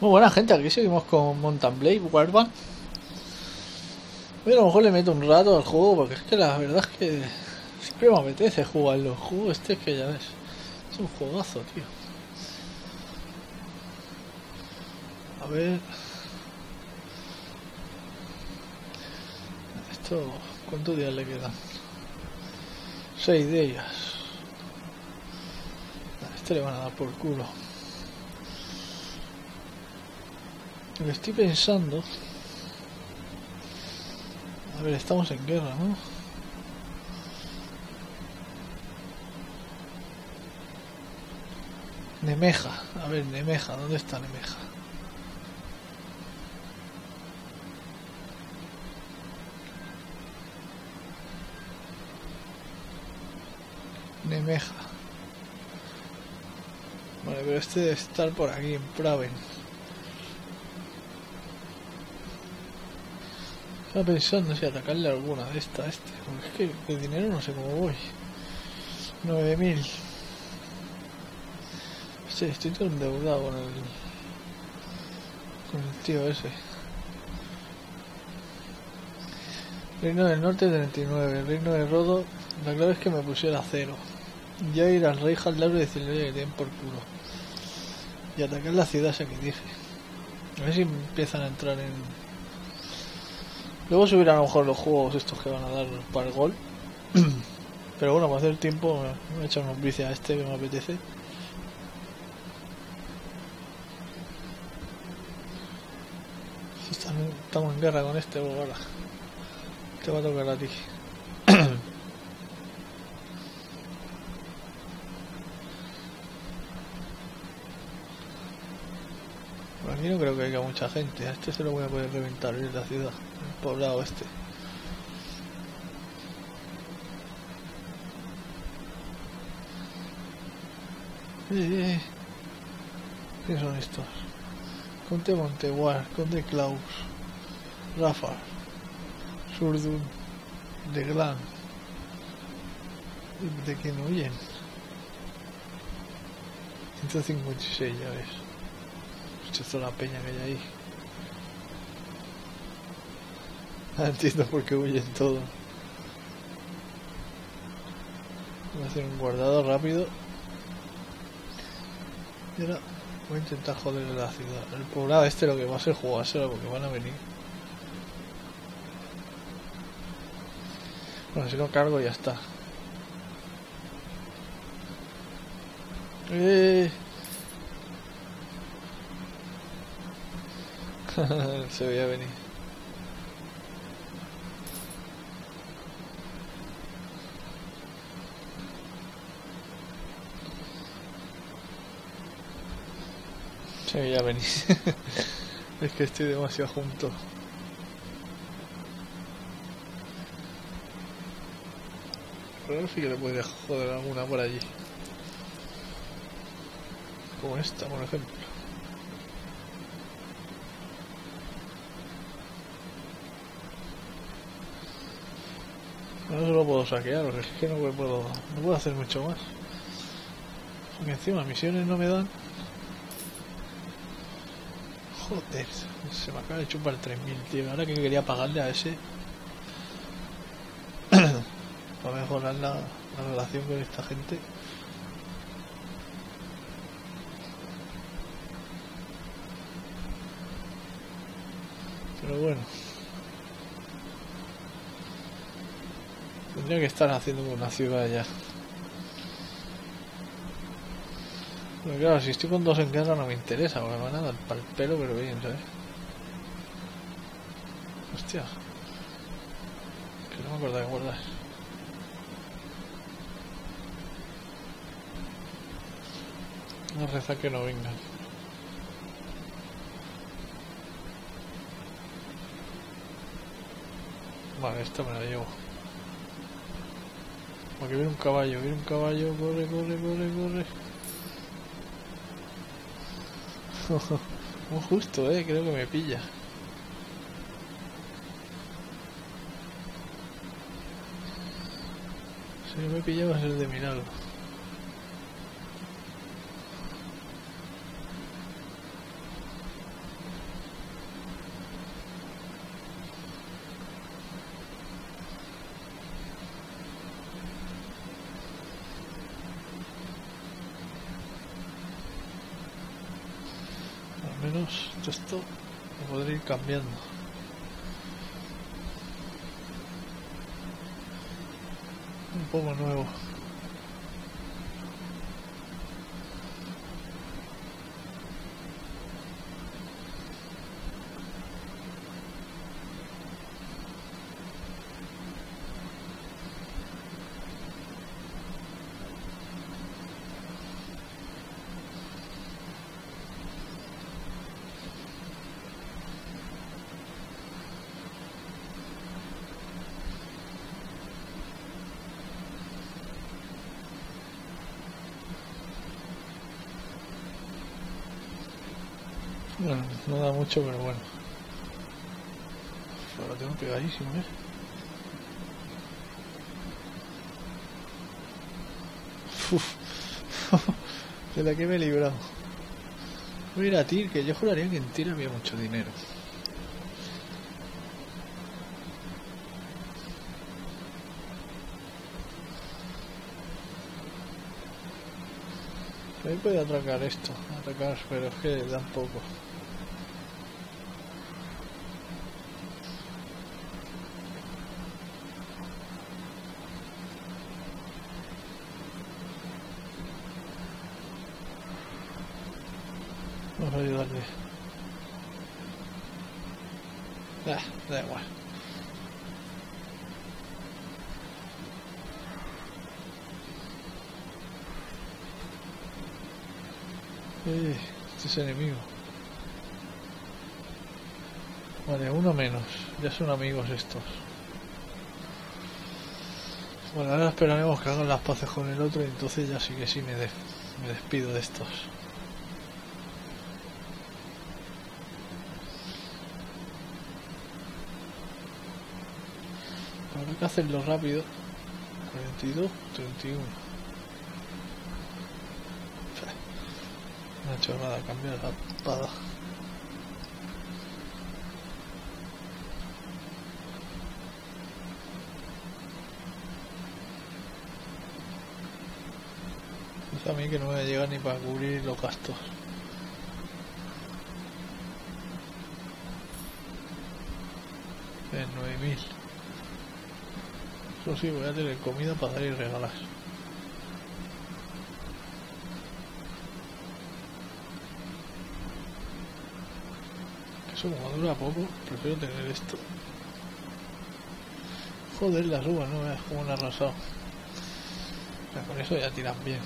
Muy buena gente, aquí seguimos con Mountain Blade Warband. Hoy a lo mejor le meto un rato al juego porque es que la verdad es que siempre me apetece jugarlo. Juego este que ya ves. Es un juegazo, tío. A ver. Esto, ¿cuántos días le quedan? Seis días. A este le van a dar por culo. Lo estoy pensando... A ver, estamos en guerra, ¿no? Nemeja. A ver, Nemeja. ¿Dónde está Nemeja? Nemeja. Vale, pero este debe estar por aquí, en Praven. Estaba pensando si atacarle alguna de esta a este. Porque es que de dinero no sé cómo voy. 9000. Sí, estoy todo endeudado con el. con el tío ese. Reino del Norte 39, Reino de Rodo, la clave es que me pusiera cero. Ya ir al rey Jaldaro y decirle que por culo. Y atacar la ciudad esa que dije. A ver si empiezan a entrar en, Luego subirán a lo mejor los juegos estos que van a dar para el gol. Pero bueno, para hacer tiempo me he hecho unos vicios a este que me apetece. estamos en guerra con este, pues ahora. Te va a tocar a ti. Por aquí no creo que haya mucha gente. A este se lo voy a poder reventar en la ciudad poblado este. Eh. ¿Qué son estos? Conte Monteguar, Conde Klaus, Rafa, Surdun, de Glan. ¿De quién huyen? 156, ya ves. Esto es la peña que hay ahí. entiendo por qué huyen todo. Voy a hacer un guardado rápido. Y ahora voy a intentar joder la ciudad. El poblado este lo que va a ser jugárselo porque van a venir. Bueno, si no cargo ya está. ¡Eh! Se veía venir. Sí, ya venís. es que estoy demasiado junto. Pero sí que le puede joder alguna por allí. Como esta, por ejemplo. No se lo puedo saquear, es que no puedo, no puedo hacer mucho más. Porque encima misiones no me dan. Joder, se me acaba de chupar 3000, tío. Ahora que quería pagarle a ese. para mejorar la, la relación con esta gente. Pero bueno. Tendría que estar haciendo una ciudad ya. Pero claro, si estoy con dos en guerra no me interesa, porque me van a dar para el pelo, pero bien, ¿sabes? Hostia. Que no me acuerdo de guardar. Una reza que no vengan. Vale, esta me la llevo. Porque viene un caballo, viene un caballo, corre, corre, corre, corre. Muy justo, eh, creo que me pilla. Si no me pilla va a ser de mirarlo. al menos esto lo podré ir cambiando. Un poco nuevo. Bueno, no da mucho, pero bueno. Lo tengo pegadísimo, ¿eh? Uf. de la que me he librado. Voy a ir a TIR, que yo juraría que en TIR había mucho dinero. Ahí puede atracar esto, atacar, pero es que dan poco. Vamos a ayudarle. Ah, da igual. Eh, este es enemigo. Vale, uno menos. Ya son amigos estos. Bueno, ahora esperaremos que hagan las paces con el otro y entonces ya sí que sí me, de- me despido de estos. Hacerlo rápido. 42, 31. No he hecho nada, cambiar la espada. Dice a mí que no me llega ni para cubrir los gastos. En 9000. Eso sí, voy a tener comida para dar y regalar. Eso como dura poco, prefiero tener esto. Joder, las uvas, no veas cómo han arrasado. Pero con eso ya tiran bien.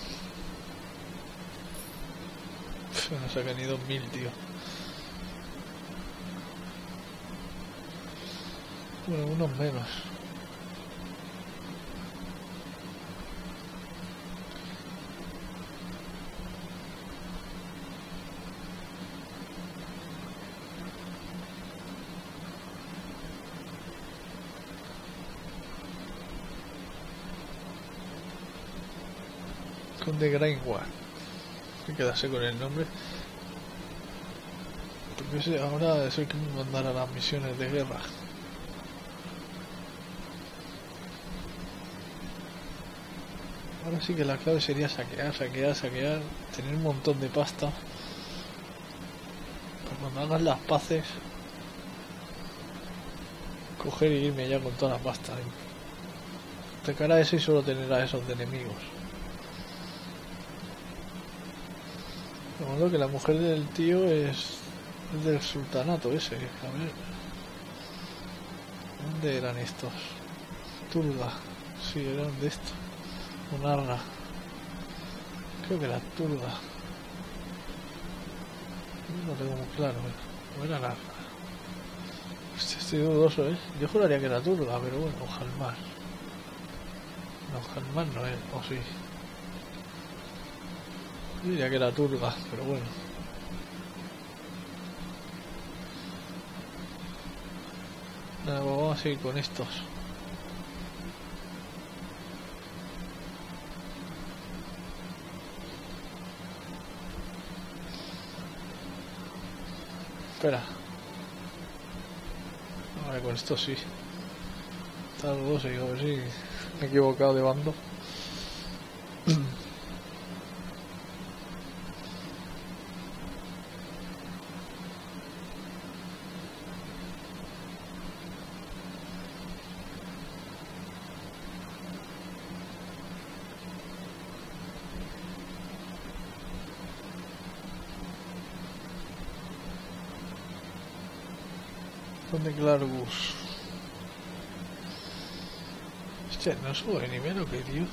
Pff, Nos ha caído mil, tío. Bueno, unos menos. Conde Grainwald. Hay que quedarse con el nombre. Porque ahora es el que me mandará las misiones de guerra. Ahora sí que la clave sería saquear, saquear, saquear, tener un montón de pasta. Para cuando hagas las paces, coger y irme ya con toda la pasta. Atacar a ese y solo tener a esos de enemigos. De modo que la mujer del tío es, del sultanato ese. Ver. ¿Dónde eran estos? Turga. Sí, eran de esto. Unarra. Creo que era Turga. No tengo muy claro. ¿eh? O era Narra. Hostia, Estoy dudoso, ¿eh? Yo juraría que era Turga, pero bueno, Jalmar. No, Jalmar no es, o sí. Diría que era Turga, pero bueno. Nada, pues vamos a seguir con estos. Espera. Vale, con esto sí. Está dudoso, digo, a ver si me he equivocado de bando. ¿Dónde Clargus? Hostia, no sube ni menos que tío.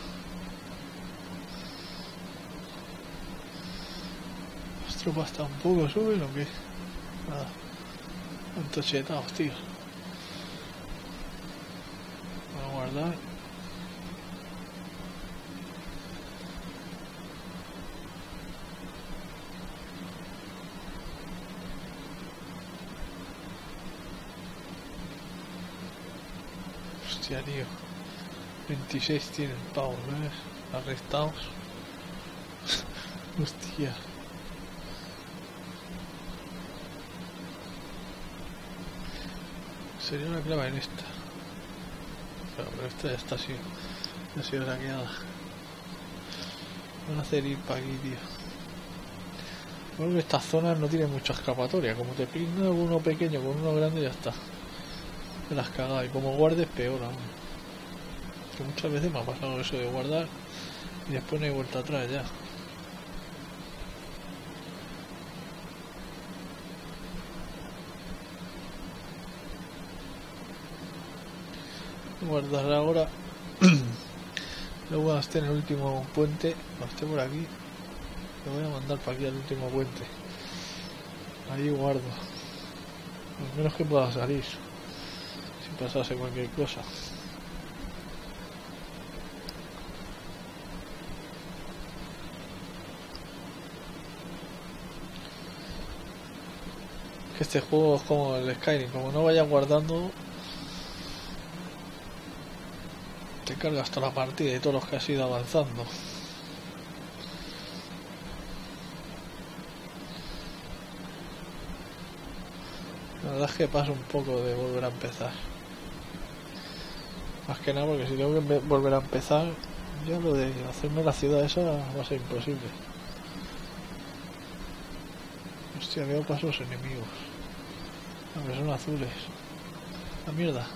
Las tropas tampoco suben o qué? Nada. Cuántos chetados, tío. Voy a guardar. Hostia, tío. 26 tienen pavos, ¿ves? Arrestados. Hostia. Sería una clava en esta. Pero, pero esta ya está así. Ha sido saqueada. Van a hacer ir para aquí, tío. Bueno, que estas zonas no tienen mucha escapatoria. Como te pinga uno pequeño con uno grande, ya está. Las cagas. Y como guardes, peor aún. Que muchas veces me ha pasado eso de guardar y después no hay vuelta atrás ya. guardar ahora luego hasta en el último puente cuando esté por aquí lo voy a mandar para aquí al último puente ahí guardo al menos que pueda salir si pasase cualquier cosa este juego es como el Skyrim como no vayas guardando te cargas toda la partida y todos los que has ido avanzando. La verdad es que pasa un poco de volver a empezar. Que nada porque si tengo que volver a empezar, ya lo de hacerme la ciudad esa va a ser imposible. Hostia, veo pasos enemigos. Hombre, son azules. La mierda.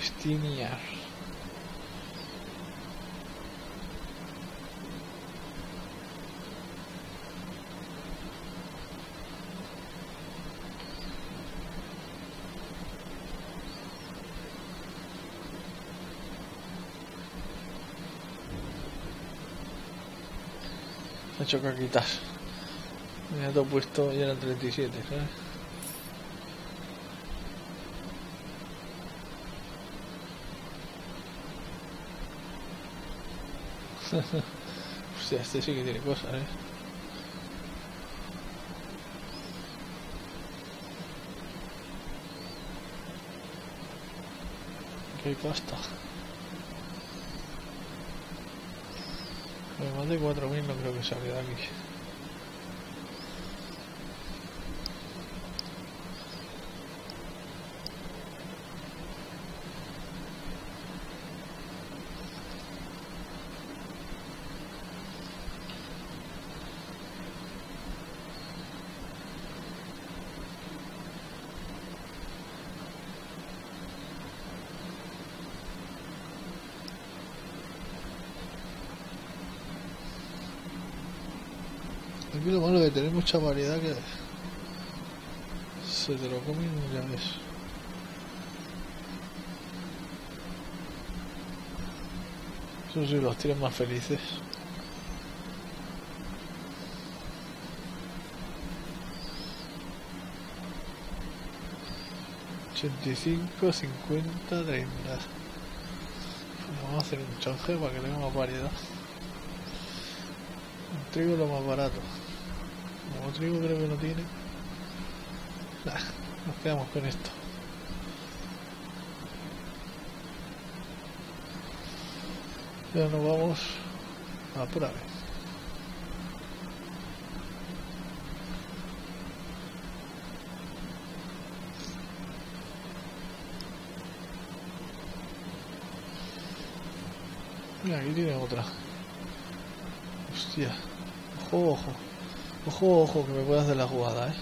Stiniar. Se ha hecho caquitas. Me todo puesto y era el 37, ¿sabes? Hostia, este sí que tiene cosas, ¿eh? Qué pasta. Más de 4.000 no creo que salga de. Aquí lo malo de tener mucha variedad que se te lo comen ya ves. Eso sí, los tienes más felices. Ochenta y cinco, cincuenta, treinta. Vamos a hacer un chanje para que tenga más variedad. El trigo lo más barato. Trigo creo que no tiene. Nah, nos quedamos con esto. Ya nos vamos a por ave. Mira, aquí tiene otra. Hostia. Ojo, ojo. Ojo, ojo, que me puede hacer la jugada, eh.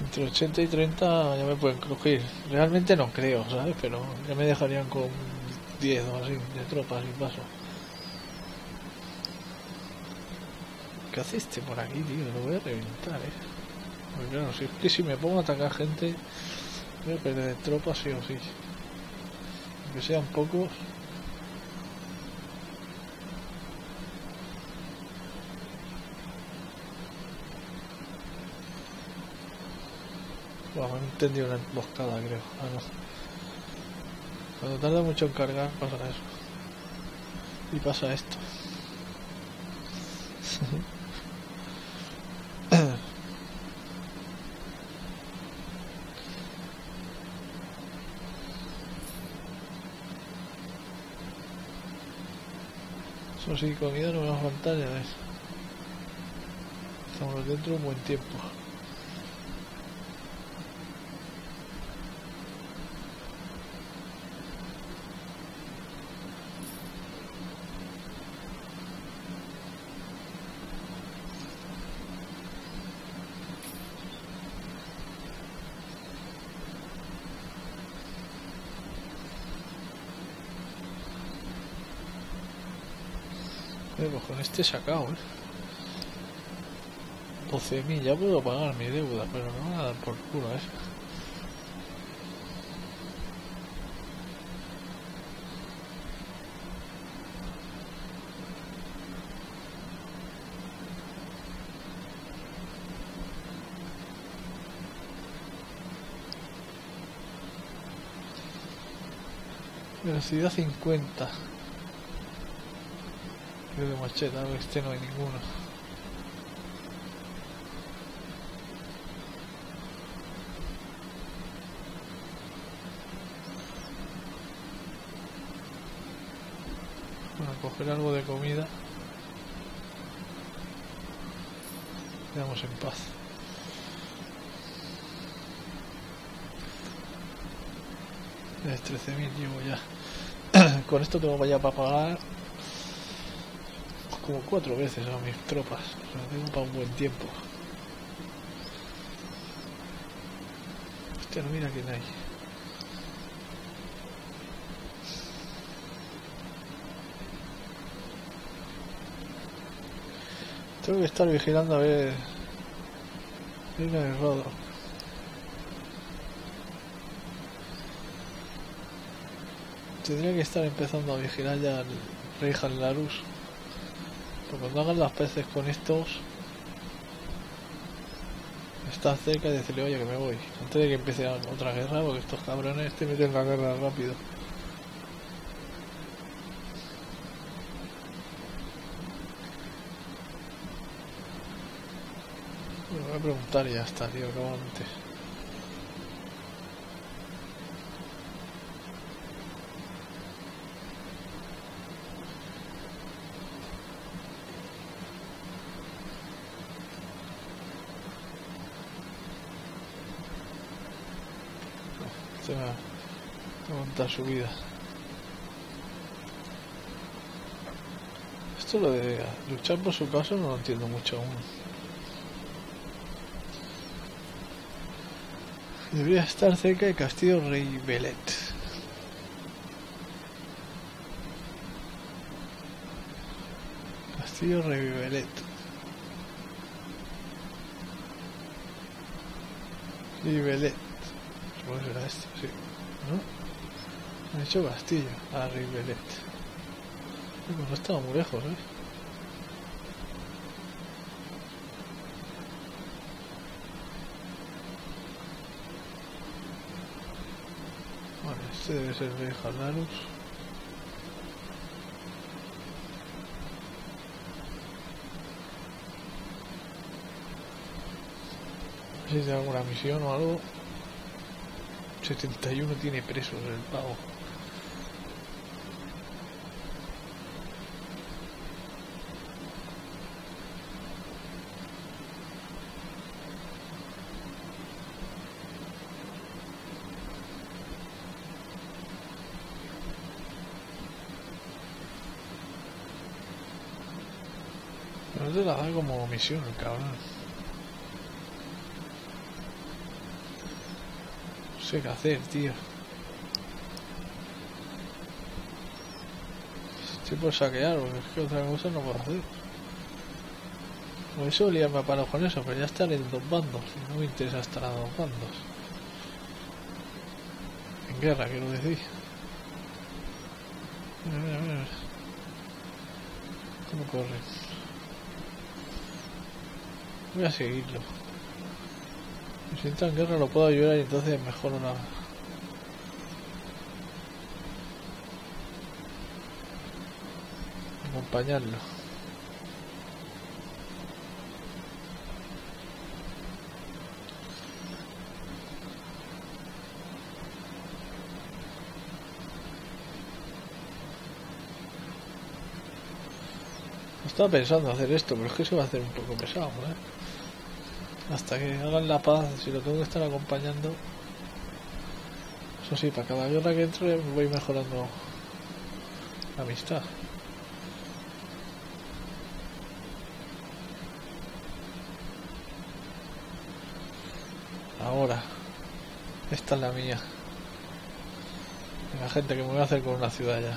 Entre 80 y 30 ya me pueden crujir. Realmente no creo, ¿sabes? Pero ya me dejarían con 10 o así de tropas y paso. ¿Qué hace este por aquí, tío? Lo voy a reventar, eh. Porque claro, si es que si me pongo a atacar gente, voy a perder tropas sí o sí. Aunque sean pocos. Bueno, no entendí una emboscada, creo. Ah, no. Cuando tarda mucho en cargar pasa eso. Y pasa esto. Eso sí, comida no me va a faltar, ya ves. Estamos dentro un buen tiempo. Con este sacado, ¿eh? 12.000, ya puedo pagar mi deuda, pero no me va a dar por culo, ¿eh? Velocidad 50. Creo de macheta, este no hay ninguno. Bueno, coger algo de comida. Quedamos en paz. Es 13.000 llevo ya. Con esto tengo ya para pagar como cuatro veces a mis tropas. Tengo para un buen tiempo. Hostia, no mira quién hay. Tengo que estar vigilando a ver... Mira el rodo. Tendría que estar empezando a vigilar ya al rey Larus. Cuando hagan las peces con estos... Está cerca de decirle, oye, que me voy. Antes de que empiece otra guerra, porque estos cabrones te meten la guerra rápido. Bueno, voy a preguntar y ya está, tío, antes. Este va a aguantar su vida. Esto lo de luchar por su caso no lo entiendo mucho aún. Debería estar cerca de Castillo Rey Belet. Castillo Rey Belet. Rivelet. Supongo que será esto, sí. ¿No? Han hecho Castillo. Ah, Rivelet. Bueno, no estaba muy lejos, ¿eh? Vale, este debe ser rey Jalarus. No sé si tiene alguna misión o algo. 71 tiene presos el pavo. Pero te la da como misión el cabrón. Sé qué hacer, tío. Estoy por saquear, porque es que otra cosa no puedo hacer. Por eso liarme a paro con eso, pero ya estaré en dos bandos. No me interesa estar a dos bandos. En guerra, quiero decir. Mira, mira, mira. ¿Cómo corre? Voy a seguirlo. Si entra en guerra lo puedo ayudar y entonces mejor una... Acompañarlo. Estaba pensando hacer esto, pero es que se va a hacer un poco pesado, ¿eh? Hasta que hagan la paz, si lo tengo que estar acompañando. Eso sí, para cada guerra que entre voy mejorando la amistad. Ahora, esta es la mía. La gente que me voy a hacer con una ciudad ya.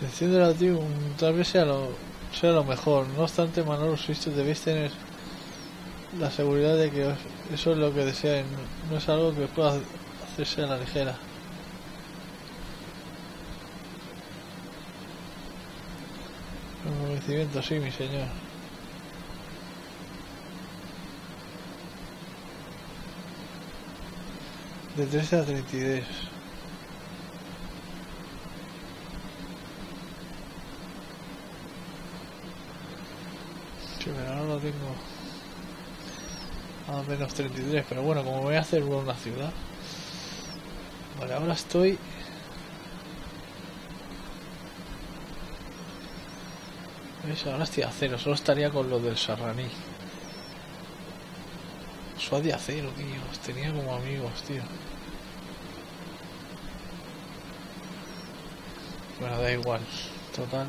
Se enciende la tío, tal vez sea lo, sea lo mejor. No obstante, Manolo, Sisto, debéis tener la seguridad de que eso es lo que deseen. No es algo que pueda hacerse a la ligera. Un conocimiento, sí, mi señor. De 13 a 32. Sí, pero ahora lo tengo a menos 33, pero bueno, como voy a hacer una ciudad. Vale, ahora estoy... Ahora estoy a cero, solo estaría con lo del Sarraní. Suadi a cero, tío, tenía como amigos, tío. Bueno, da igual, total.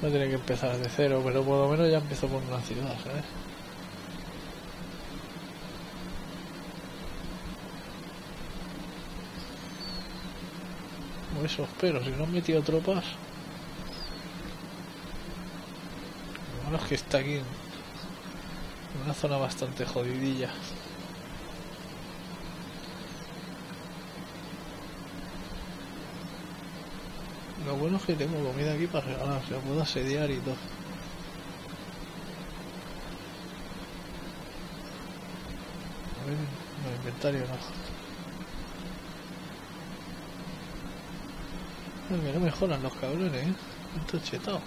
A tener que empezar de cero, pero por lo menos ya empezó con una ciudad, ¿sabes? O eso espero, si no han metido tropas. Lo malo es que está aquí en una zona bastante jodidilla. Bueno es que tengo comida aquí para regalar, se puedo asediar y todo. A ver, no, inventario no. Ay, que no mejoran los cabrones, ¿eh? Estos chetados.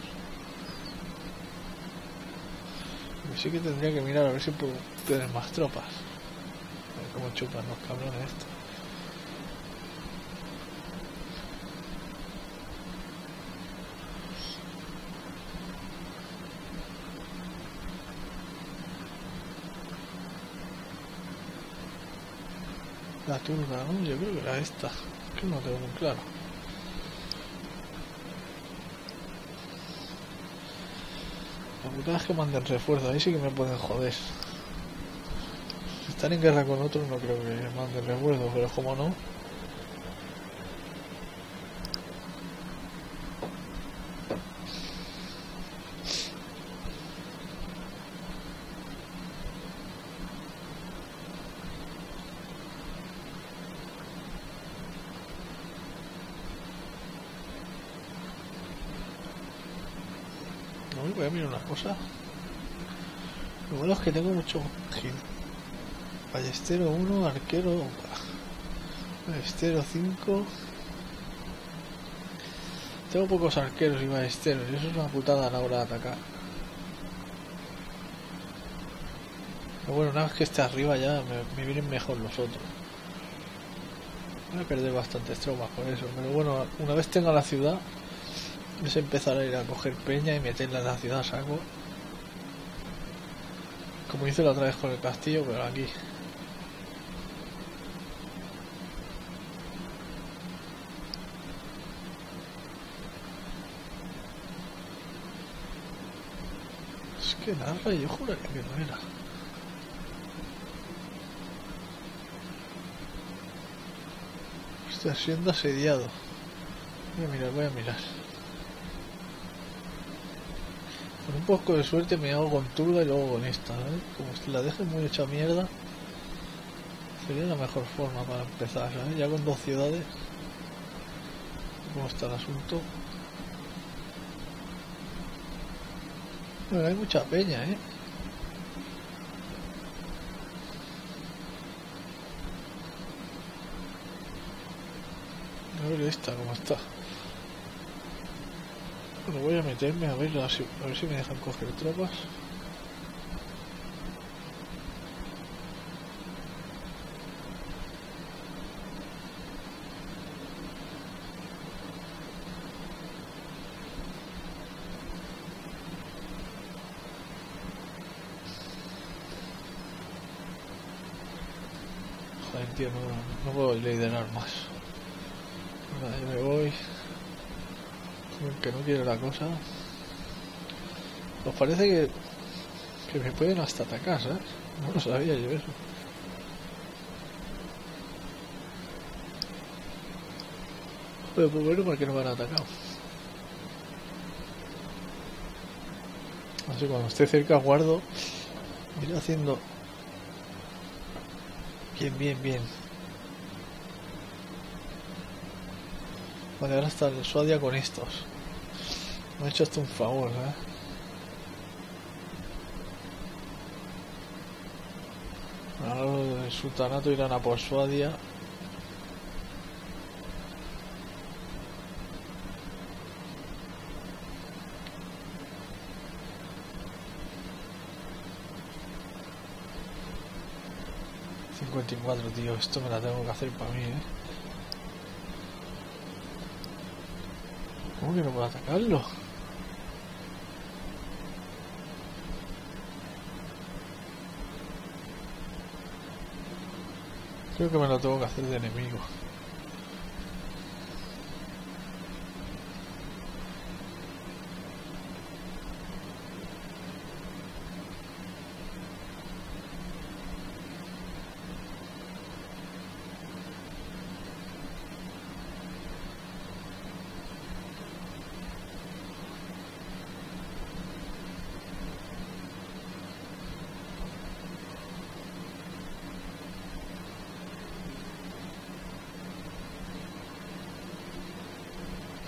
Sí que tendría que mirar a ver si puedo tener más tropas. A ver cómo chupan los cabrones estos. La turba, ¿no? Yo creo que era esta. Que no tengo muy claro. La putada es que manden refuerzo, ahí sí que me pueden joder. Si están en guerra con otros no creo que manden refuerzo, pero como. No, Lo bueno es que tengo mucho gil. Ballestero 1, arquero. Ballestero 5. Tengo pocos arqueros y ballesteros, y eso es una putada a la hora de atacar. Pero bueno, una vez que esté arriba ya me, me vienen mejor los otros. Voy a perder bastantes tropas por eso, pero bueno, una vez tenga la ciudad, es empezar a ir a coger peña y meterla en la ciudad a. Como hice la otra vez con el castillo, pero aquí. Es que nada, yo juraría que no era. Está siendo asediado. Voy a mirar, voy a mirar. Con suerte me hago con Turga y luego con esta, ¿vale? Como la deje muy hecha mierda, sería la mejor forma para empezar, ¿sabes? Ya con dos ciudades. ¿Cómo está el asunto? Bueno, hay mucha peña, ¿eh? A ver esta, cómo está. Bueno, voy a meterme a ver, a ver si, a ver si me dejan coger tropas. Joder, tío, no, no puedo liderar más. Vale, me voy. Que no quiero la cosa. Pues parece que, que me pueden hasta atacar, ¿sabes? No lo sabía yo eso. Pero pues bueno, ¿por qué no me han atacado? Así cuando esté cerca guardo. Ir haciendo... Bien, bien, bien. Vale, ahora está el Suadia con estos. Me hasta un favor, ¿eh? Ahora el sultanato irán a por Suadia. Cincuenta y cuatro, tío. Esto me la tengo que hacer para mí, ¿eh? ¿Cómo que no puedo atacarlo? Creo que me lo tengo que hacer de enemigo.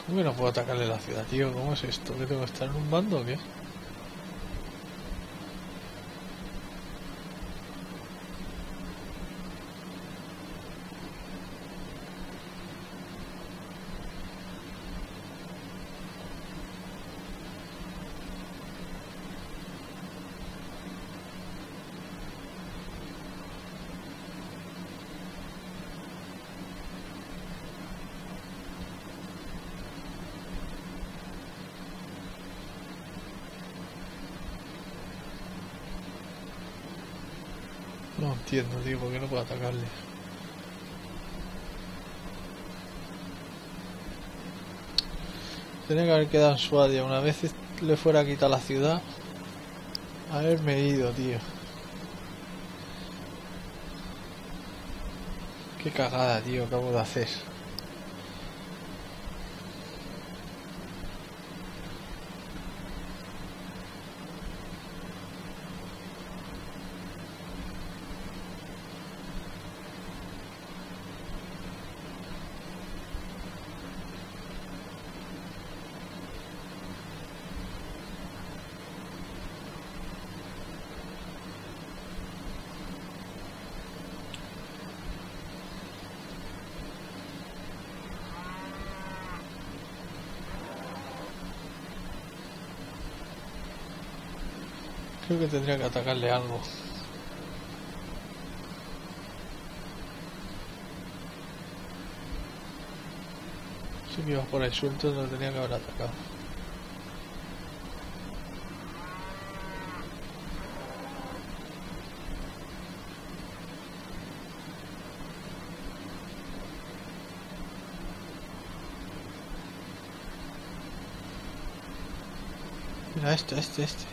¿Cómo que no puedo atacarle la ciudad, tío? ¿Cómo es esto? ¿Que tengo que estar en un bando o qué? No entiendo, tío, ¿por qué no puedo atacarle? Tenía que haber quedado en Suadia. Una vez le fuera a quitar la ciudad, haberme ido, tío. Qué cagada, tío, acabo de hacer. Que tendría que atacarle algo. Si me iba por ahí suelto, no tenía que haber atacado. Mira este, este, este.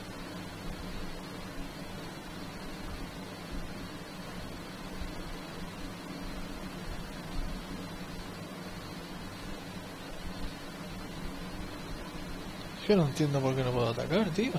Que no entiendo por qué no puedo atacar, tío.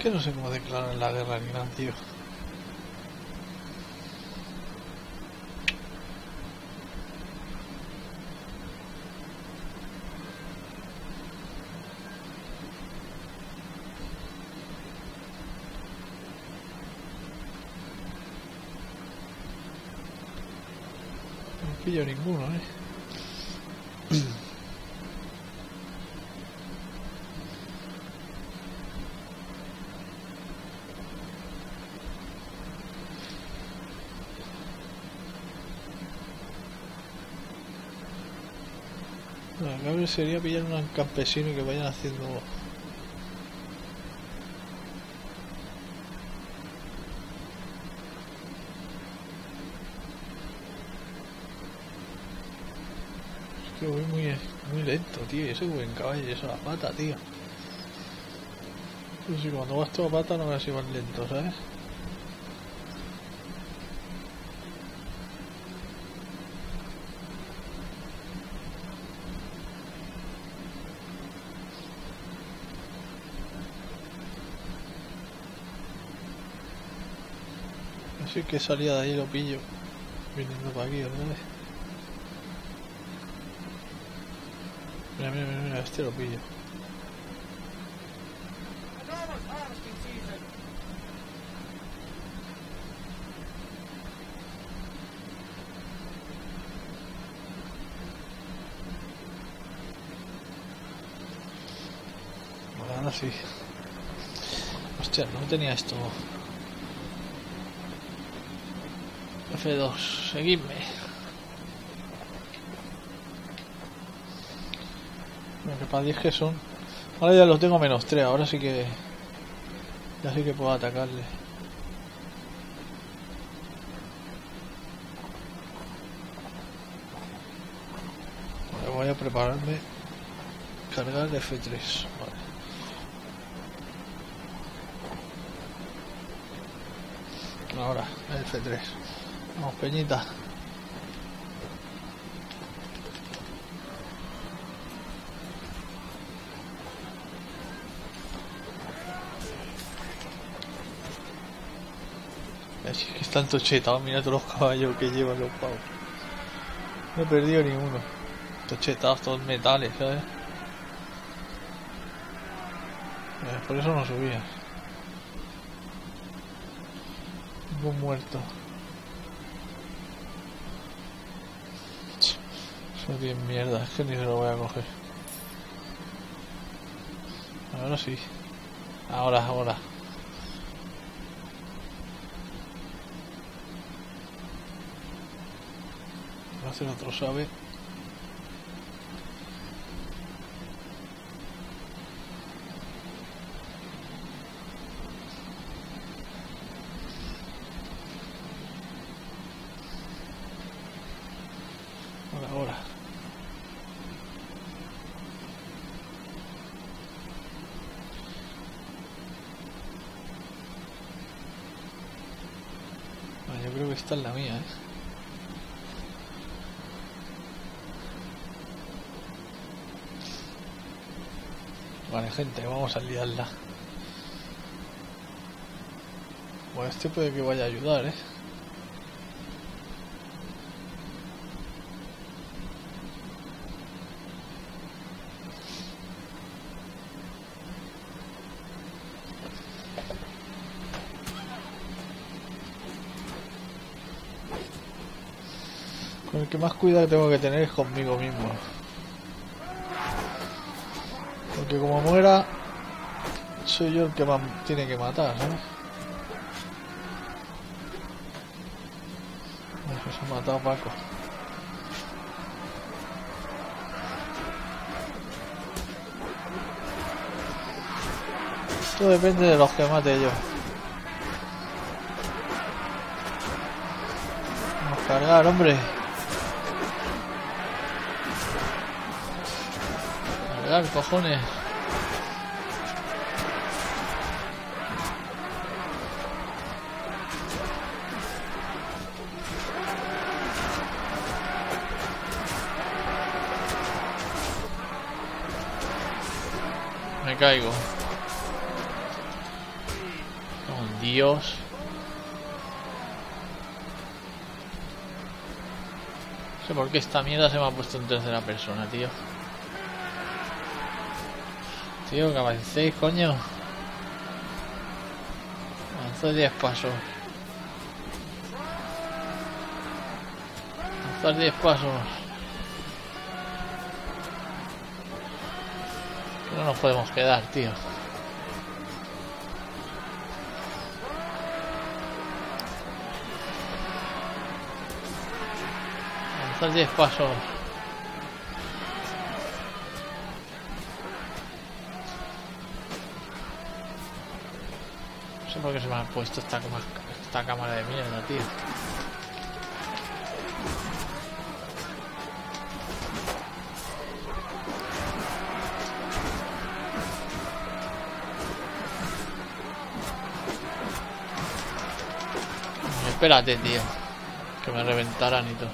Que no sé cómo declarar la guerra al Irán, tío. No pillo ninguno, eh. Sería pillar un campesino y que vayan haciendo Es que voy muy, muy lento, tío, ese buen caballo eso a la pata, tío. Pues si cuando vas todo a pata no vas igual lento, ¿sabes? Así que salía de ahí lo pillo. Viniendo para aquí, ¿verdad? Mira, mira, mira, mira, este lo pillo. Ahora sí. Hostia, no tenía esto. F2, seguidme. Bueno, que para 10 que son. Ahora ya lo tengo menos 3, ahora sí que. Ya sí que puedo atacarle. Vale, voy a prepararme. Cargar F3. Vale. Ahora, el F3. Vamos, Peñita. Es que están todos chetados, mira todos los caballos que llevan los pavos. No he perdido ni uno. Estos chetados, todos metales, ¿sabes? Eh, Por eso no subía. Un muerto. Eso tiene mierda, es que ni se lo voy a coger. Ahora sí. Ahora, ahora. Voy a hacer otro sabe. Ahora, ahora. Vale, yo creo que esta es la mía, ¿eh? Vale, gente, vamos a liarla. Bueno, este puede que vaya a ayudar, ¿eh? Que más cuidado tengo que tener es conmigo mismo. Porque como muera, soy yo el que más tiene que matar, ¿sabes? Se ha matado Paco. Esto depende de los que mate yo. Vamos a cargar, hombre. Cojones. Me caigo. Oh, Dios. No sé por qué esta mierda se me ha puesto en tercera persona, tío. Tío, que avancéis, coño. Avanzad 10 pasos. Avanzad 10 pasos. No nos podemos quedar, tío. Avanzad 10 pasos. No sé por qué se me ha puesto esta, esta cámara de mierda, tío. Espérate, tío. Que me reventaran y todo.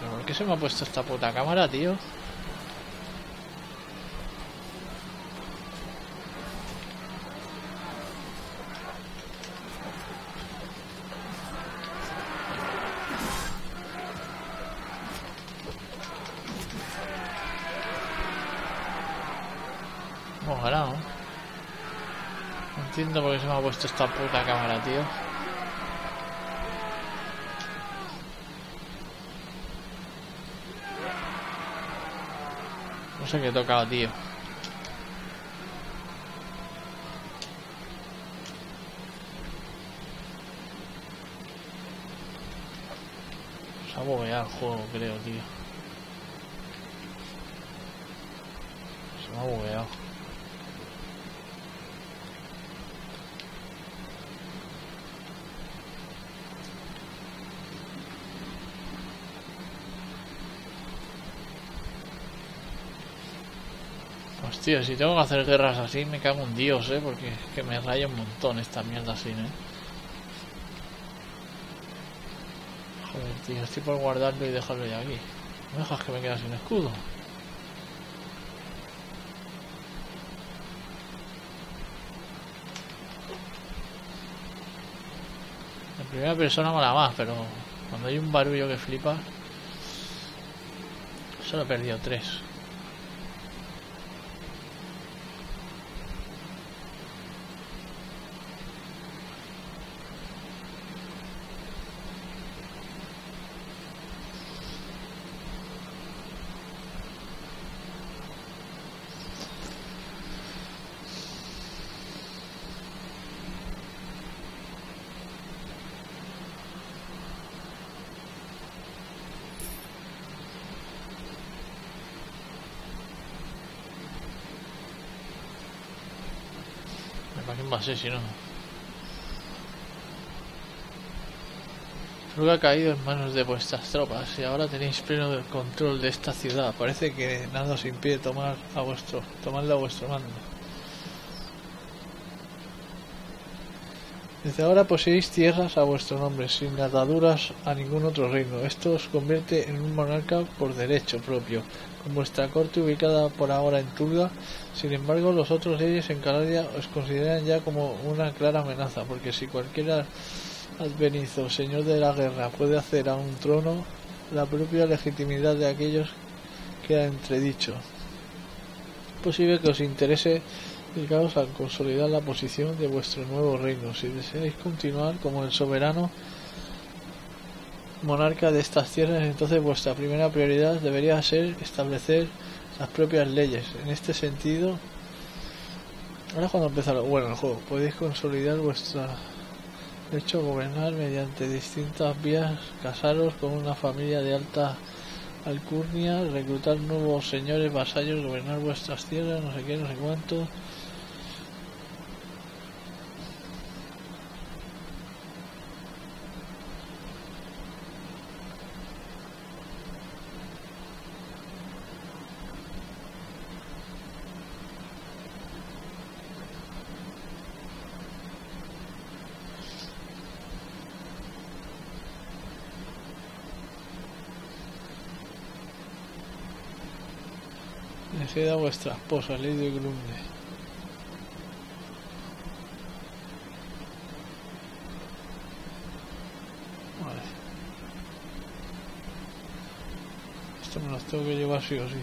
¿Pero por qué se me ha puesto esta puta cámara, tío? Puesto esta puta cámara, tío. No sé qué he tocado, tío. Se ha bugueado el juego, creo, tío. Se me ha bugueado. Hostia, si tengo que hacer guerras así me cago en Dios, eh, porque que me raya un montón esta mierda así, eh. Joder, tío, estoy por guardarlo y dejarlo ya aquí. No dejas que me quede sin escudo. En primera persona mola más, pero cuando hay un barullo que flipa. Solo he perdido tres. ¿Para quién va a ser si no? Ha caído en manos de vuestras tropas y ahora tenéis pleno control de esta ciudad. Parece que nada os impide tomar a vuestro, tomarla a vuestro mando. Desde ahora poseéis tierras a vuestro nombre, sin ataduras a ningún otro reino. Esto os convierte en un monarca por derecho propio, con vuestra corte ubicada por ahora en Tulga. Sin embargo, los otros reyes en Calaria os consideran ya como una clara amenaza, porque si cualquiera advenizo, señor de la guerra, puede hacer a un trono, la propia legitimidad de aquellos queda entredicho. Es posible que os interese dedicaros a consolidar la posición de vuestro nuevo reino. Si deseáis continuar como el soberano monarca de estas tierras, entonces vuestra primera prioridad debería ser establecer las propias leyes. En este sentido, ahora cuando empieza lo bueno el juego, podéis consolidar vuestra De hecho, gobernar mediante distintas vías, casaros con una familia de alta alcurnia, reclutar nuevos señores vasallos, gobernar vuestras tierras, no sé qué, no sé cuánto. Elegid a vuestra esposa, Lady Grunde. Vale. Esto me los tengo que llevar sí o sí.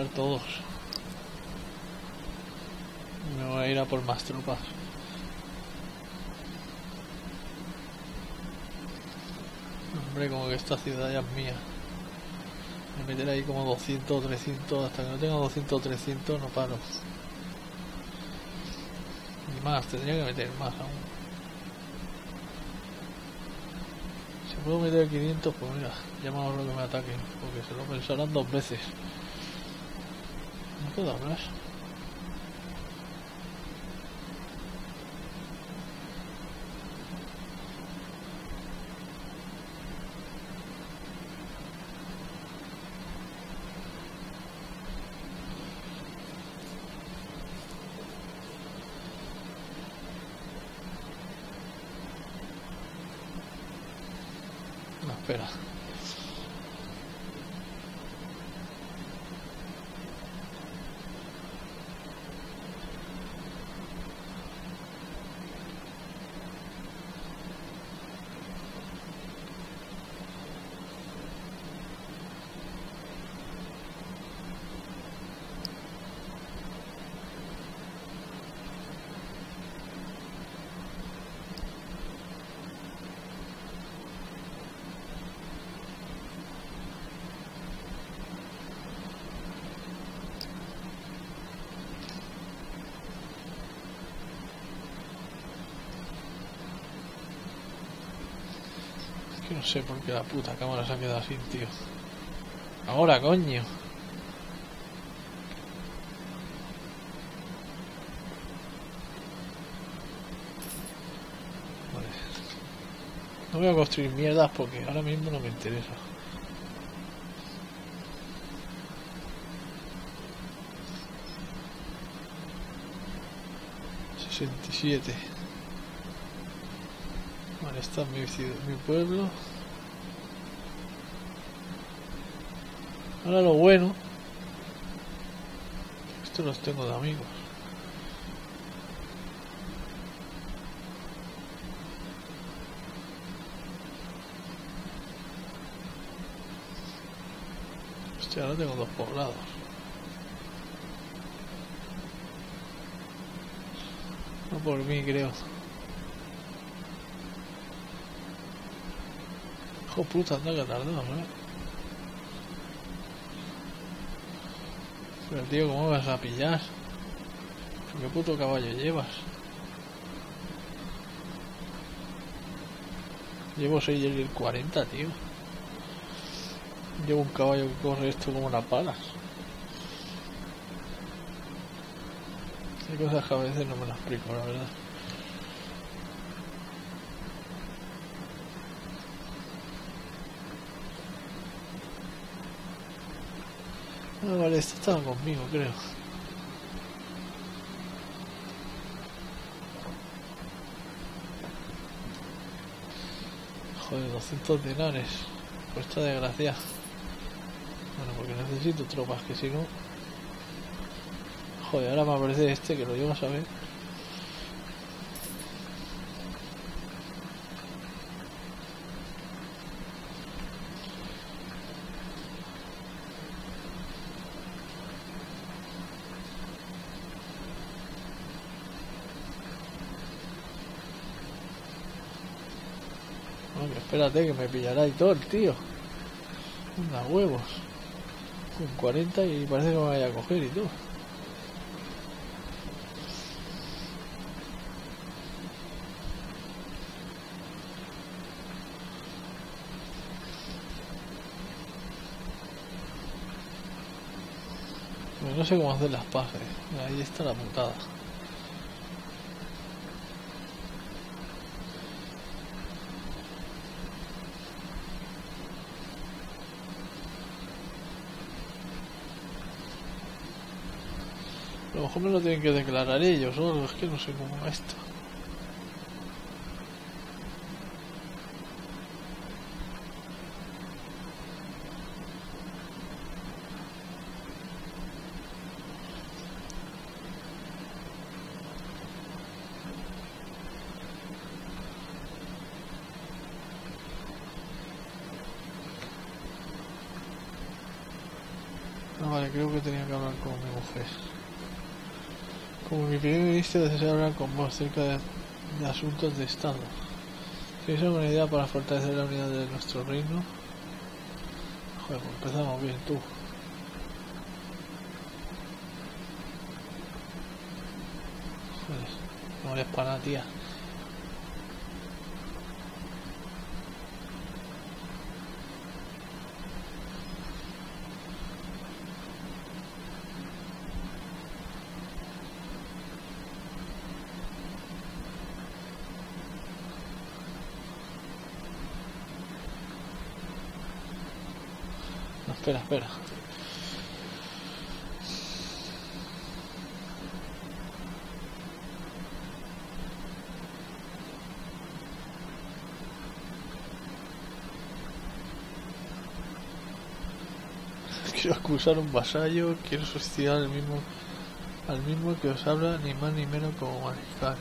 Todos. Me voy a ir a por más tropas. Hombre, como que esta ciudad ya es mía. Me meteré ahí como 200 o 300. Hasta que no tenga 200 o 300 no paro. Y más, tendría que meter más aún. Si puedo meter 500, pues mira, ya me ahorro que me ataquen. Porque se lo pensarán dos veces. No puedo hablar. No, espera. Es que no sé por qué la puta cámara se ha quedado así, tío. Ahora, coño. Vale. No voy a construir mierdas porque ahora mismo no me interesa. Sesenta y siete. Vale, está mi, mi pueblo. Ahora lo bueno. Esto los tengo de amigos. Hostia, ahora tengo dos poblados. No por mí, creo. Hijo puta, anda que tardado, ¿eh? Pero tío, ¿cómo vas a pillar? ¿Qué puto caballo llevas? Llevo 6 y el 40, tío. Llevo un caballo que corre esto como una pala. Hay cosas que a veces no me las explico, la verdad. Estos estaban conmigo, creo. Joder, 200 dinares. Por esta desgracia. Bueno, porque necesito tropas, que si no... Joder, ahora me aparece este que lo llevo a saber. que espérate que me pillará y todo el tío. Unas huevos. Con 40 y parece que me vaya a coger y todo. Pues no sé cómo hacer las pajes. Ahí está la putada. Lo mejor me lo tienen que declarar ellos o algo, es que no sé cómo va esto. Ah, vale, creo que tenía que hablar con mi mujer. Como mi primer ministro desea hablar con vos acerca de, asuntos de Estado. ¿Tienes alguna idea para fortalecer la unidad de nuestro reino? Joder, pues empezamos bien, tú. Joder, no eres para tía. Espera, espera. Quiero acusar a un vasallo, quiero sustituir al mismo, al mismo que os habla ni más ni menos como mariscal.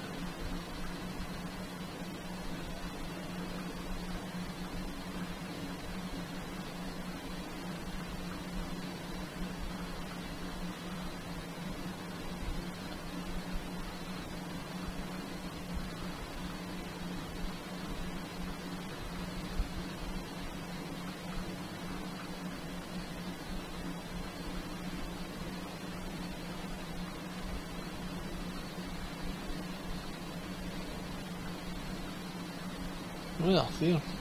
Buena acción.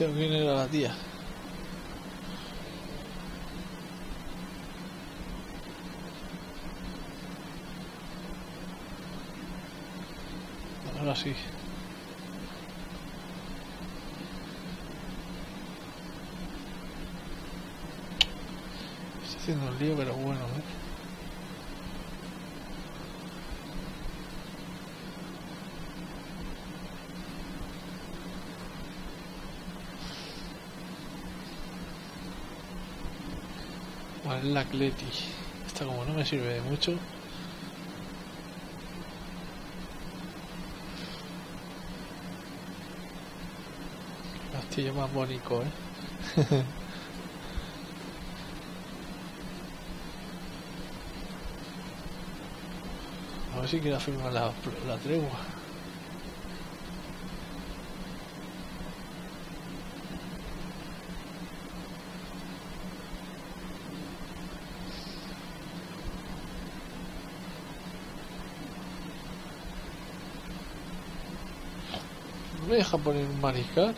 Hostia, ¿quién era la tía? Ahora sí. Está haciendo un lío, pero bueno, Vale, la Cleti. Esta como no me sirve de mucho. Castillo más bonito, eh. A ver si quiere firmar la, la tregua. Me deja poner un mariscal?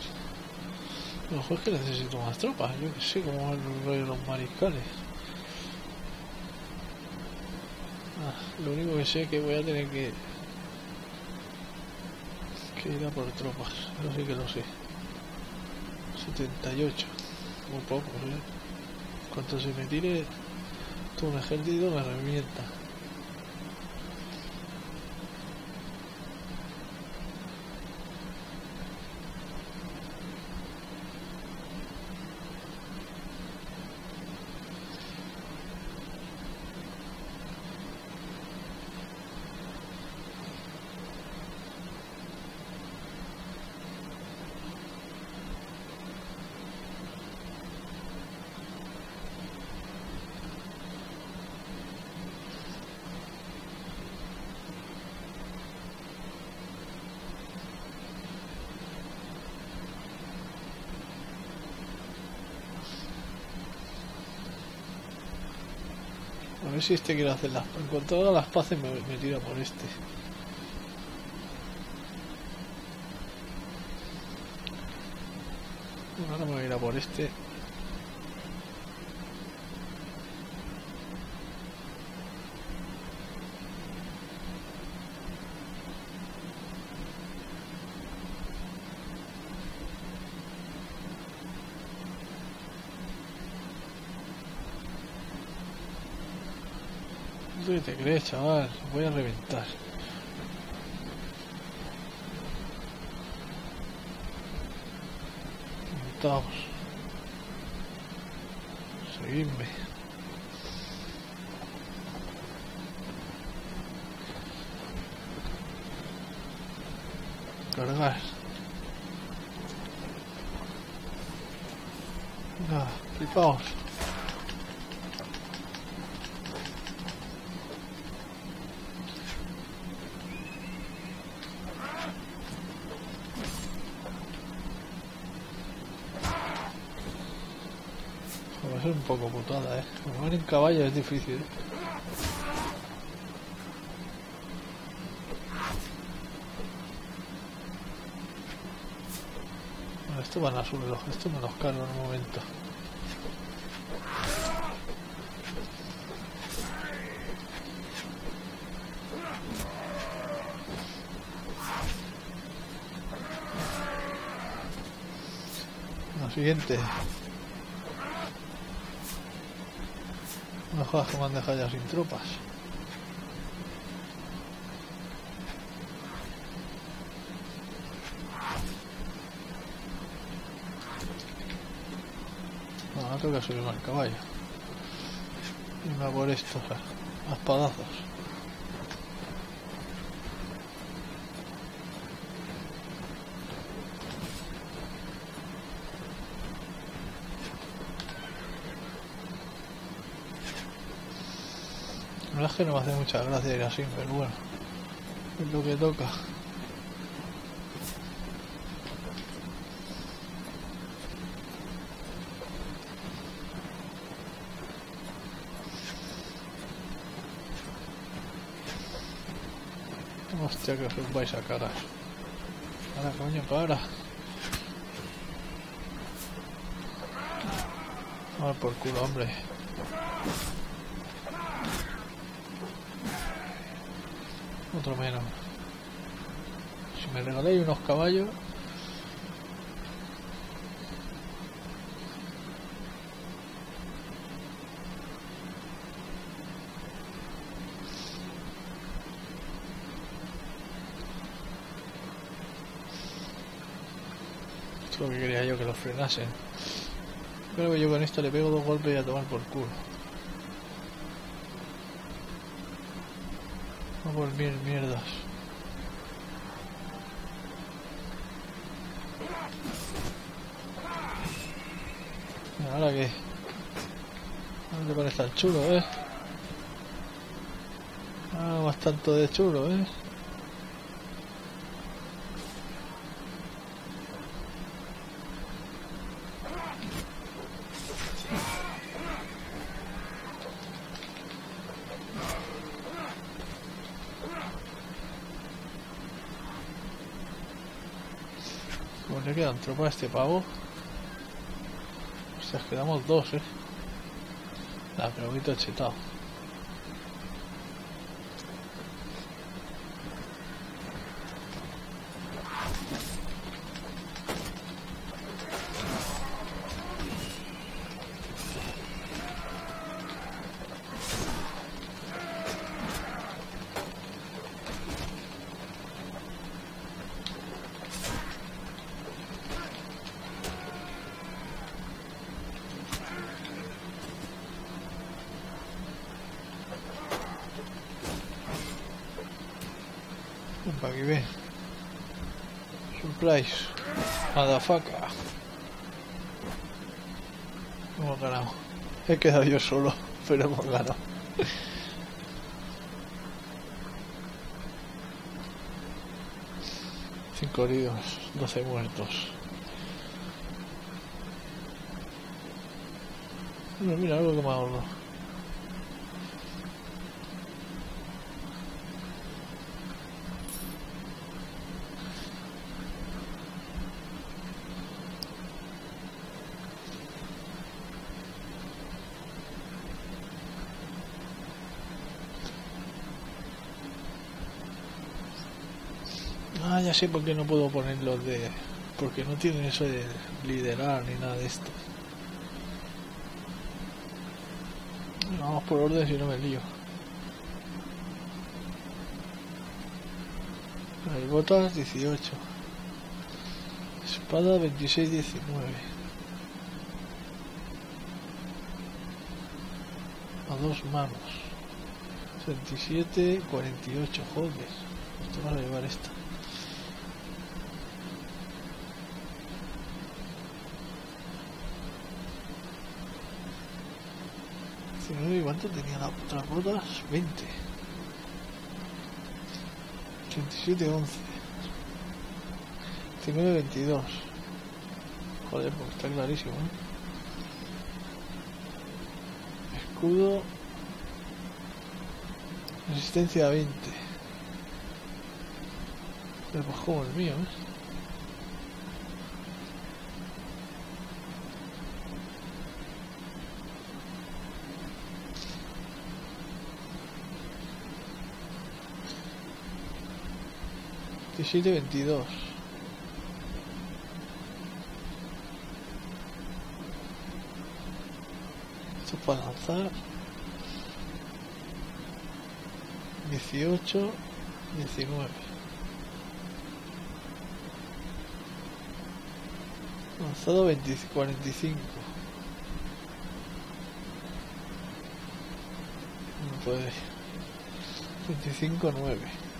A lo mejor es que necesito más tropas. Yo que sé cómo van los rollos los mariscales. Ah, lo único que sé es que voy a tener que, ir a por tropas. Eso sí que lo sé. 78. Muy poco, ¿eh? Cuanto se me tire todo un ejército me revienta. Ver si este quiere hacer las... En cuanto haga las paces me, me tira por este. Ahora me voy a ir a por este. Te crees, chaval? Voy a reventar. Seguidme. Cargar. Venga, flipaos. Poco putada, eh. Mover en caballo es difícil. ¿eh? Bueno, esto van a subirlo. Esto me los cargo en un momento. Siguiente. No jodas que me han dejado ya sin tropas. No, ahora tengo que subirme al caballo. Y me por esto, o sea, a espadazos. Que no me hace mucha gracia ir así, pero bueno, es lo que toca. Hostia, que os vais a cagar. Para, coño, para. A por culo, hombre. Otro menos. Si me regaláis unos caballos. Esto es lo que quería yo que los frenasen. Pero yo con esto le pego dos golpes y a tomar por culo. No mil mierdas. ¿Y ahora qué? ¿Dónde parece tan chulo, eh? Ah, bastante de chulo, eh. Pues le quedan tropas a este pavo. O sea, quedamos dos, eh. La pero ahorita chetado. Madafaca. Hemos ganado. He quedado yo solo, pero hemos ganado. Cinco heridos, doce muertos. Bueno, mira, algo que me ahorro. Ah, ya sé por qué no puedo poner los de... Porque no tienen eso de liderar ni nada de esto. Vamos por orden si no me lío. Hay botas 18. Espada 26, 19. A dos manos. 27, 48. Joder. Esto va a llevar esta. ¿Y cuánto tenía las otras botas? 20. 87, 11. 19, 22. Joder, pues está clarísimo, ¿eh? Escudo. Resistencia 20. Pero pues como el mío, ¿eh? Diecisiete veintidós. Esto es para lanzar. Dieciocho, diecinueve. Lanzado 20, 45. No puede. 25, 9.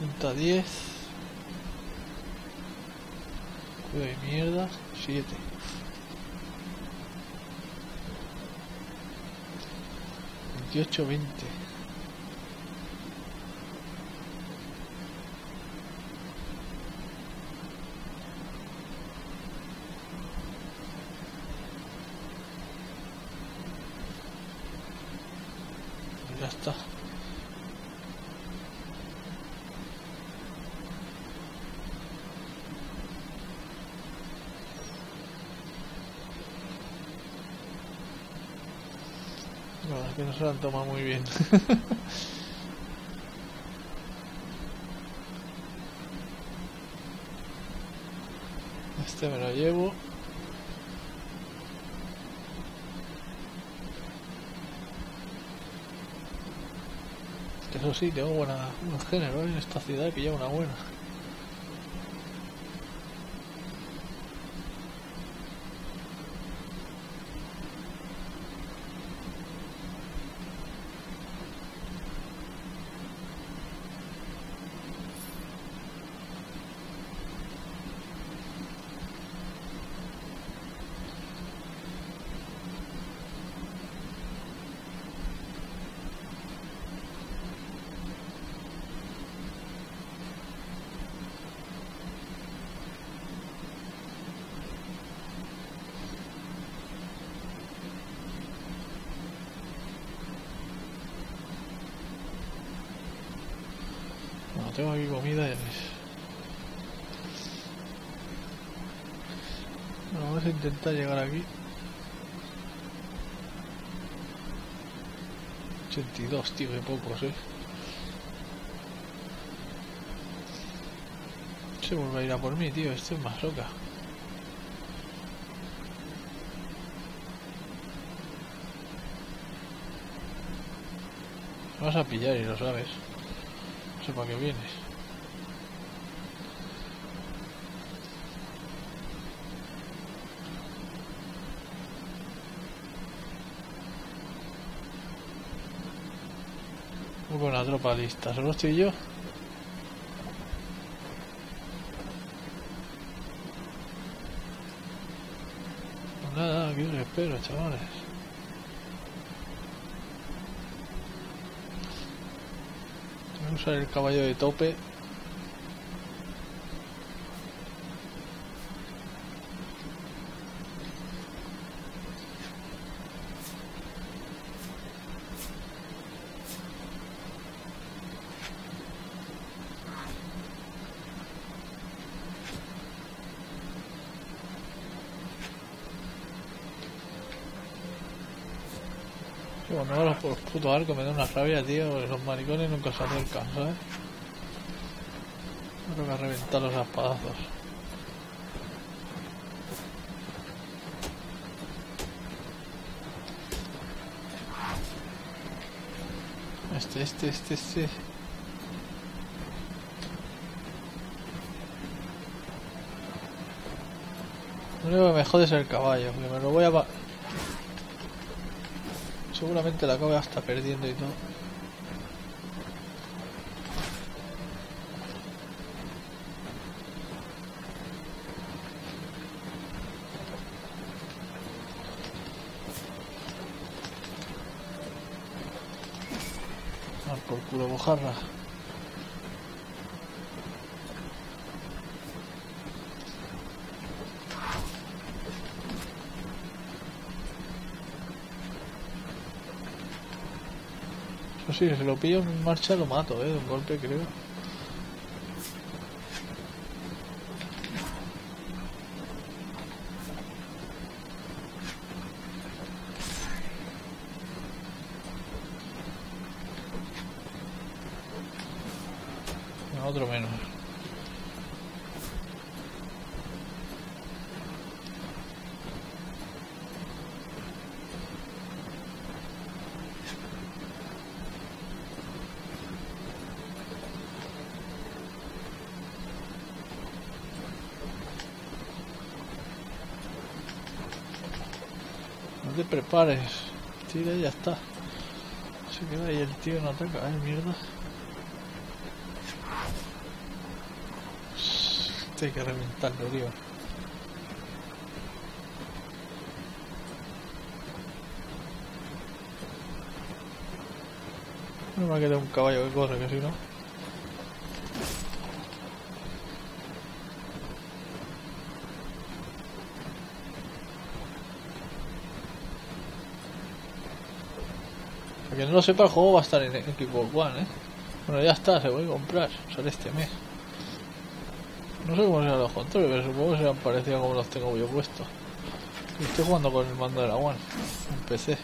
110 Cuida de mierda 7 28, 20 lo han tomado muy bien. este me lo llevo. Que eso sí, tengo buena, buen género en esta ciudad que lleva una buena. Tengo aquí comida y. Bueno, vamos a intentar llegar aquí. 82, tío, qué pocos, eh. Se vuelve a ir a por mí, tío, esto es más loca. Vas a pillar y lo sabes. Para qué vienes. Muy buena tropa lista, solo estoy yo. Pues nada, aquí espero, chavales. Voy a usar el caballo de tope. Los los putos arcos me da una rabia, tío, los maricones nunca se acercan, ¿sabes? Tengo que reventarlos a espadazos. Este, este, este, este. Lo único que me jode es el caballo, porque me lo voy a... Seguramente la acabe hasta perdiendo y todo. Por culo bojarra. Si lo pillo en marcha lo mato, eh, de un golpe creo. No, otro menos. No te prepares. Tira y ya está. Se queda ahí el tío no ataca, eh, mierda. Este hay que reventarlo, tío. No me ha quedado un caballo que corre, que si no. No lo sepa, el juego va a estar en Xbox One, ¿eh? Bueno, ya está, se puede comprar. Sale este mes. No sé cómo serán los controles, pero supongo que serán parecidos como los tengo yo puestos. Estoy jugando con el mando de la One, en PC.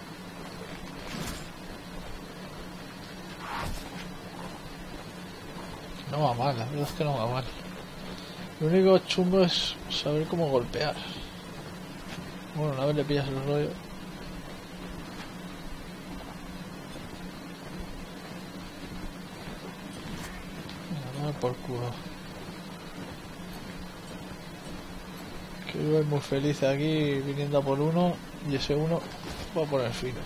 No va mal, la verdad es que no va mal. Lo único chungo es saber cómo golpear. Bueno, una vez le pillas el rollo. Por culo. Que yo muy feliz aquí viniendo por uno y ese uno va a poner finos.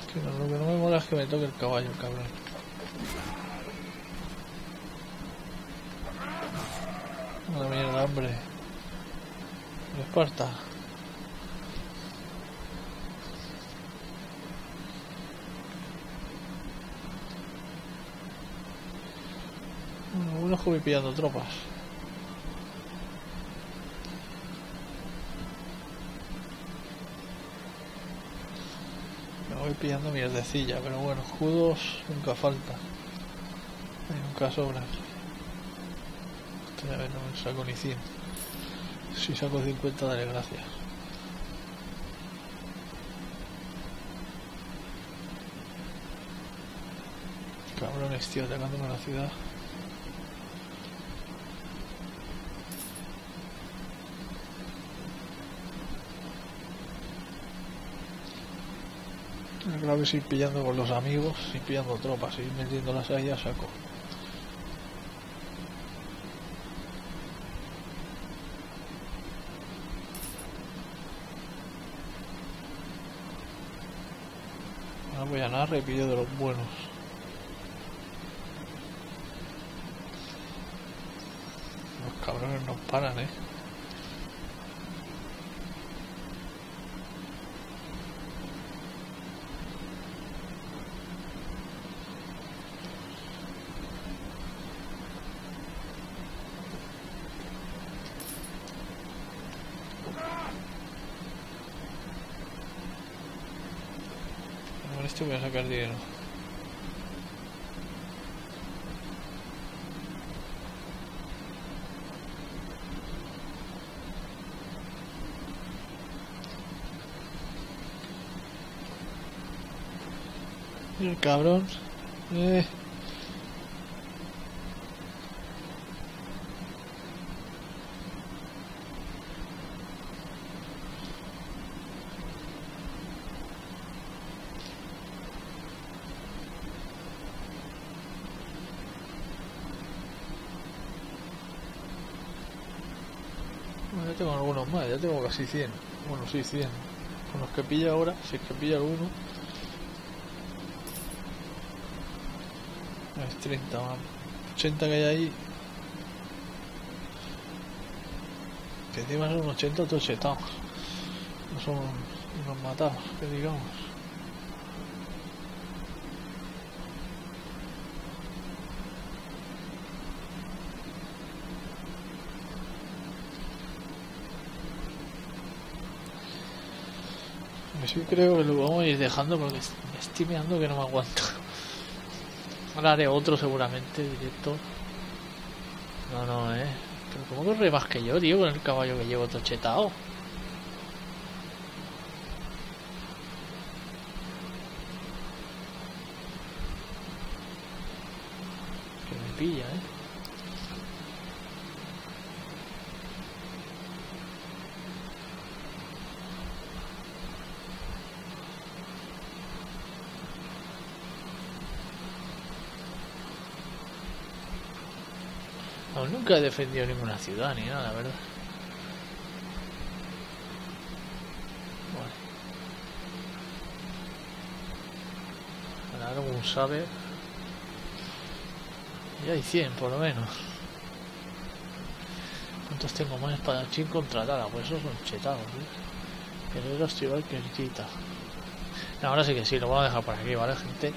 Es que no, lo que no me mola es que me toque el caballo, cabrón. Mierda, hombre. Esparta. Mejor voy pillando tropas. Me voy pillando mierdecilla, pero bueno, escudos nunca falta. Nunca sobran. A ver, no saco ni 100. Si saco 50, dale gracias. Cabrones, tío, atacándome la ciudad. La clave es ir pillando con los amigos, ir pillando tropas, ir metiéndolas ahí a saco. Ahora voy a narrar y pillo de los buenos. Los cabrones no paran, eh. Con esto voy a sacar dinero. Y el cabrón. Eh. Bueno, ya tengo algunos más, ya tengo casi 100. Bueno, sí, 100. Con los que pilla ahora, si es que pilla alguno. Es 30, man. 80 que hay ahí. Que encima son 80 todos chetados. No son unos matados, que digamos. Yo creo que lo vamos a ir dejando porque me estoy mirando que no me aguanto. Ahora haré otro seguramente directo. No, no, eh. Pero ¿cómo corre más que yo, tío, con el caballo que llevo todo chetado? Que me pilla, eh. Aún nunca he defendido ninguna ciudad ni nada, ¿verdad? Bueno. Ahora algún sabe. Ya hay 100 por lo menos. ¿Cuántos tengo más espadachín contratada? Pues esos son chetados, ¿eh? Guerreros tribal que quita. No, ahora sí que sí, lo voy a dejar por aquí, ¿vale, gente?